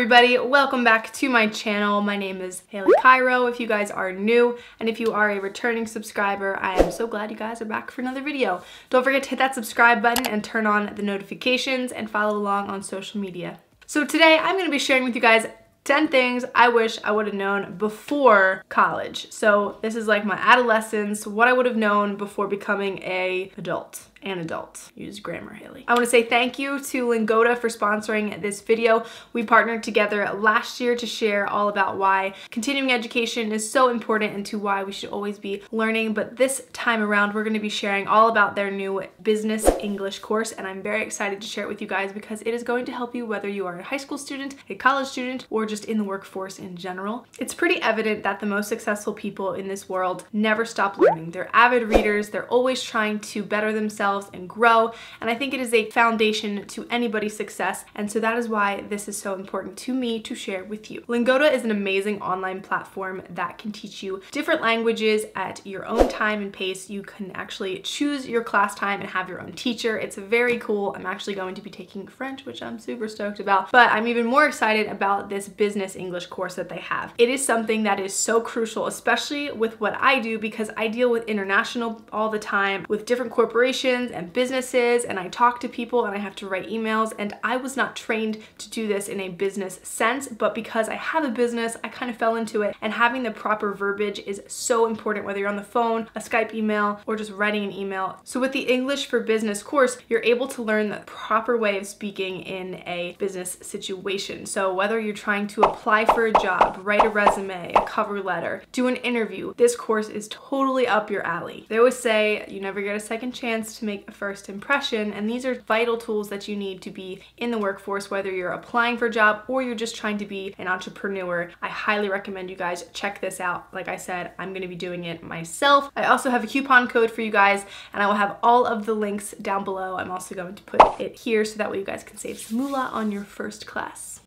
everybody? Welcome back to my channel. My name is Haley Cairo if you guys are new and if you are a returning subscriber, I am so glad you guys are back for another video. Don't forget to hit that subscribe button and turn on the notifications and follow along on social media. So today I'm going to be sharing with you guys 10 things I wish I would have known before college. So this is like my adolescence, what I would have known before becoming a adult an adult. Use grammar, Haley. I want to say thank you to Lingoda for sponsoring this video. We partnered together last year to share all about why continuing education is so important and to why we should always be learning. But this time around, we're going to be sharing all about their new business English course. And I'm very excited to share it with you guys because it is going to help you whether you are a high school student, a college student, or just in the workforce in general. It's pretty evident that the most successful people in this world never stop learning. They're avid readers. They're always trying to better themselves and grow. And I think it is a foundation to anybody's success. And so that is why this is so important to me to share with you. Lingoda is an amazing online platform that can teach you different languages at your own time and pace. You can actually choose your class time and have your own teacher. It's very cool. I'm actually going to be taking French, which I'm super stoked about, but I'm even more excited about this business English course that they have. It is something that is so crucial, especially with what I do because I deal with international all the time with different corporations and businesses and I talk to people and I have to write emails and I was not trained to do this in a business sense but because I have a business I kind of fell into it and having the proper verbiage is so important whether you're on the phone, a Skype email, or just writing an email. So with the English for Business course you're able to learn the proper way of speaking in a business situation. So whether you're trying to apply for a job, write a resume, a cover letter, do an interview, this course is totally up your alley. They always say you never get a second chance to make a first impression and these are vital tools that you need to be in the workforce whether you're applying for a job or you're just trying to be an entrepreneur. I highly recommend you guys check this out. Like I said, I'm going to be doing it myself. I also have a coupon code for you guys and I will have all of the links down below. I'm also going to put it here so that way you guys can save some moolah on your first class.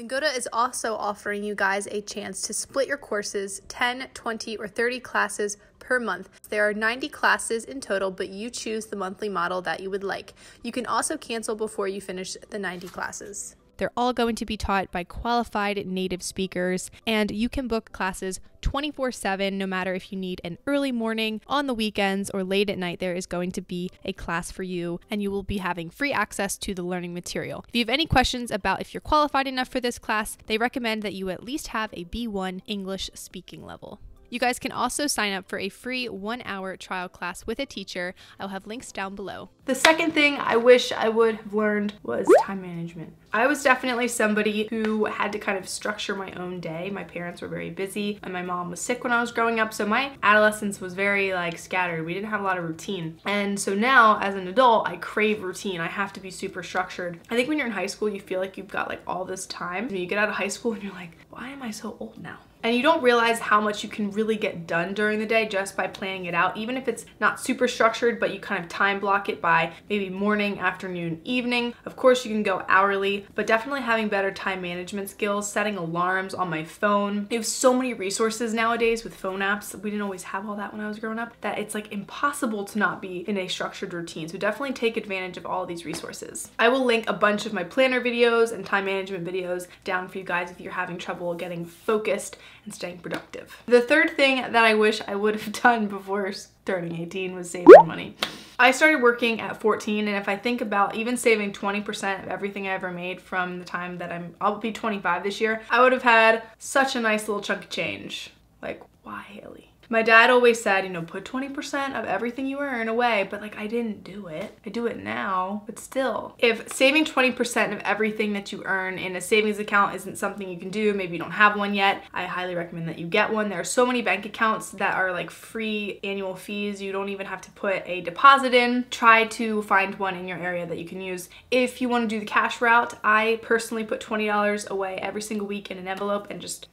Lingoda is also offering you guys a chance to split your courses 10, 20, or 30 classes per month. There are 90 classes in total, but you choose the monthly model that you would like. You can also cancel before you finish the 90 classes. They're all going to be taught by qualified native speakers, and you can book classes 24 7, no matter if you need an early morning, on the weekends, or late at night. There is going to be a class for you, and you will be having free access to the learning material. If you have any questions about if you're qualified enough for this class, they recommend that you at least have a B1 English speaking level. You guys can also sign up for a free one hour trial class with a teacher. I'll have links down below. The second thing I wish I would have learned was time management. I was definitely somebody who had to kind of structure my own day. My parents were very busy and my mom was sick when I was growing up. So my adolescence was very like scattered. We didn't have a lot of routine. And so now as an adult, I crave routine. I have to be super structured. I think when you're in high school, you feel like you've got like all this time. When you get out of high school and you're like, why am I so old now? And you don't realize how much you can really get done during the day just by planning it out, even if it's not super structured, but you kind of time block it by maybe morning, afternoon, evening. Of course, you can go hourly, but definitely having better time management skills, setting alarms on my phone. You have so many resources nowadays with phone apps. We didn't always have all that when I was growing up, that it's like impossible to not be in a structured routine. So definitely take advantage of all these resources. I will link a bunch of my planner videos and time management videos down for you guys if you're having trouble getting focused and staying productive. The third thing that I wish I would have done before turning 18 was saving money. I started working at 14 and if I think about even saving 20% of everything I ever made from the time that I'm, I'll be 25 this year, I would have had such a nice little chunk of change. Like, why Haley? My dad always said, you know, put 20% of everything you earn away, but like I didn't do it. I do it now, but still. If saving 20% of everything that you earn in a savings account isn't something you can do, maybe you don't have one yet, I highly recommend that you get one. There are so many bank accounts that are like free annual fees. You don't even have to put a deposit in. Try to find one in your area that you can use. If you want to do the cash route, I personally put $20 away every single week in an envelope and just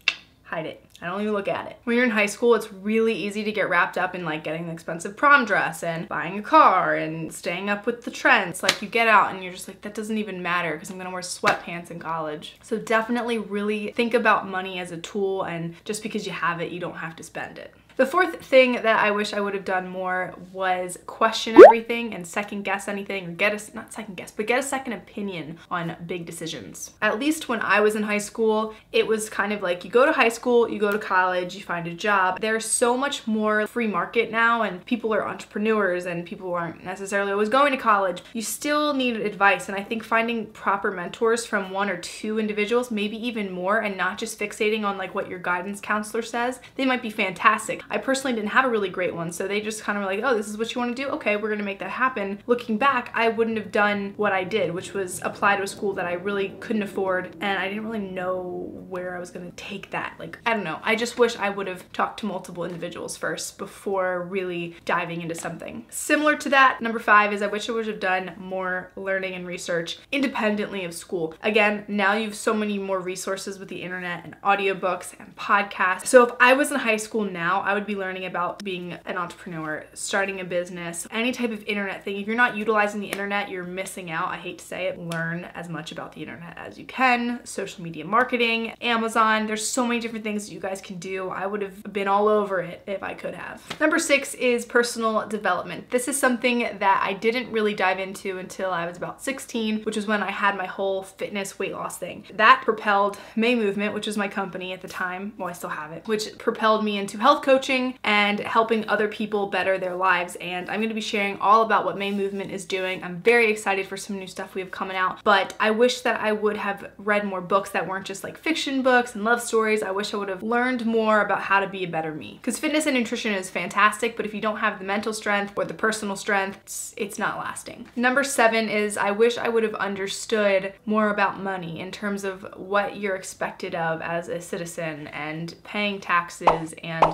hide it. I don't even look at it. When you're in high school, it's really easy to get wrapped up in like getting the expensive prom dress and buying a car and staying up with the trends. Like you get out and you're just like, that doesn't even matter because I'm gonna wear sweatpants in college. So definitely really think about money as a tool and just because you have it, you don't have to spend it. The fourth thing that I wish I would have done more was question everything and second guess anything or get a, not second guess, but get a second opinion on big decisions. At least when I was in high school, it was kind of like you go to high school, you go to college, you find a job. There's so much more free market now and people are entrepreneurs and people aren't necessarily always going to college. You still need advice and I think finding proper mentors from one or two individuals, maybe even more, and not just fixating on like what your guidance counselor says, they might be fantastic. I personally didn't have a really great one, so they just kind of were like, oh, this is what you want to do? Okay, we're gonna make that happen. Looking back, I wouldn't have done what I did, which was apply to a school that I really couldn't afford, and I didn't really know where I was gonna take that. Like, I don't know. I just wish I would have talked to multiple individuals first before really diving into something. Similar to that, number five is I wish I would have done more learning and research independently of school. Again, now you have so many more resources with the internet and audiobooks and podcasts. So if I was in high school now, I would be learning about being an entrepreneur, starting a business, any type of internet thing. If you're not utilizing the internet, you're missing out. I hate to say it. Learn as much about the internet as you can. Social media marketing, Amazon. There's so many different things that you guys can do. I would have been all over it if I could have. Number six is personal development. This is something that I didn't really dive into until I was about 16, which is when I had my whole fitness weight loss thing. That propelled Mae Movement, which was my company at the time. Well, I still have it, which propelled me into health coaching and helping other people better their lives. And I'm going to be sharing all about what Mae Movement is doing. I'm very excited for some new stuff we have coming out, but I wish that I would have read more books that weren't just like fiction books and love stories. I wish I would have learned more about how to be a better me. Because fitness and nutrition is fantastic, but if you don't have the mental strength or the personal strength, it's, it's not lasting. Number seven is I wish I would have understood more about money in terms of what you're expected of as a citizen and paying taxes and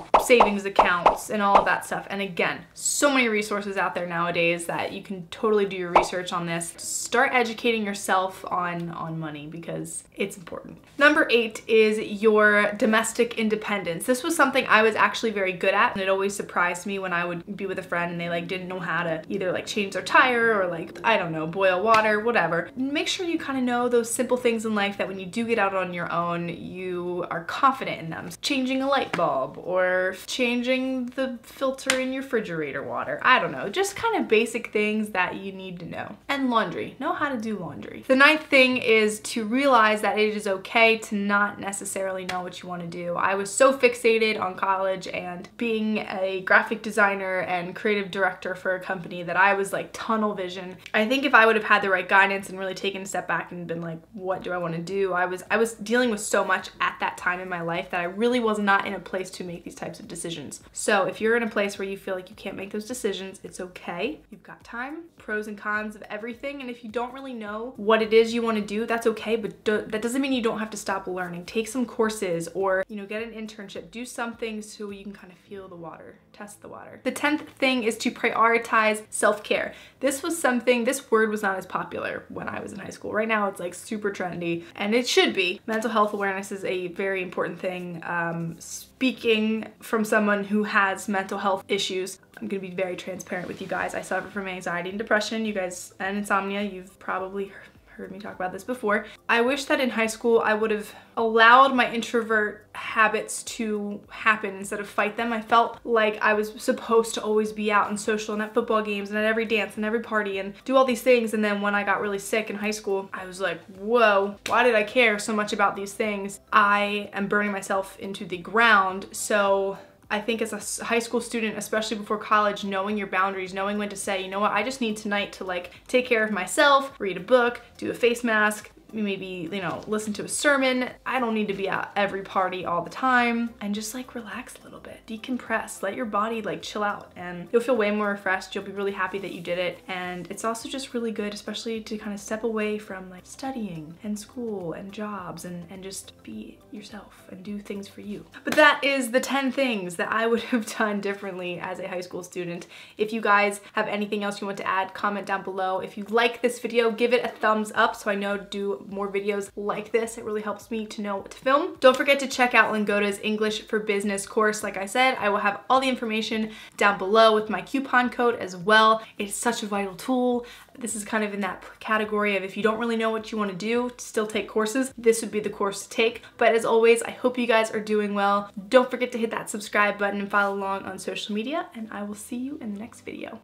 savings accounts and all of that stuff. And again, so many resources out there nowadays that you can totally do your research on this. Start educating yourself on, on money because it's important. Number eight is your domestic independence. This was something I was actually very good at and it always surprised me when I would be with a friend and they like didn't know how to either like change their tire or like, I don't know, boil water, whatever. Make sure you kind of know those simple things in life that when you do get out on your own, you are confident in them. Changing a light bulb or changing the filter in your refrigerator water. I don't know, just kind of basic things that you need to know. And laundry, know how to do laundry. The ninth thing is to realize that it is okay to not necessarily know what you want to do. I was so fixated on college and being a graphic designer and creative director for a company that I was like tunnel vision. I think if I would have had the right guidance and really taken a step back and been like, what do I want to do? I was I was dealing with so much at that time in my life that I really was not in a place to make these types of decisions. So if you're in a place where you feel like you can't make those decisions, it's okay. You've got time, pros and cons of everything. And if you don't really know what it is you want to do, that's okay. But do, that doesn't mean you don't have to stop learning. Take some courses or, you know, get an internship, do something so you can kind of feel the water, test the water. The 10th thing is to prioritize self-care. This was something, this word was not as popular when I was in high school. Right now it's like super trendy and it should be. Mental health awareness is a very important thing. Um, speaking from someone who has mental health issues, I'm gonna be very transparent with you guys. I suffer from anxiety and depression. You guys, and insomnia, you've probably heard heard me talk about this before. I wish that in high school I would have allowed my introvert habits to happen instead of fight them. I felt like I was supposed to always be out and social and at football games and at every dance and every party and do all these things. And then when I got really sick in high school, I was like, whoa, why did I care so much about these things? I am burning myself into the ground. So I think as a high school student, especially before college, knowing your boundaries, knowing when to say, you know what, I just need tonight to like take care of myself, read a book, do a face mask, maybe, you know, listen to a sermon. I don't need to be at every party all the time and just like relax a little bit, decompress, let your body like chill out and you'll feel way more refreshed. You'll be really happy that you did it. And it's also just really good, especially to kind of step away from like studying and school and jobs and, and just be yourself and do things for you. But that is the 10 things that I would have done differently as a high school student. If you guys have anything else you want to add, comment down below. If you like this video, give it a thumbs up so I know to do more videos like this. It really helps me to know what to film. Don't forget to check out Lingoda's English for Business course. Like I said, I will have all the information down below with my coupon code as well. It's such a vital tool. This is kind of in that category of if you don't really know what you want to do, still take courses, this would be the course to take. But as always, I hope you guys are doing well. Don't forget to hit that subscribe button and follow along on social media, and I will see you in the next video.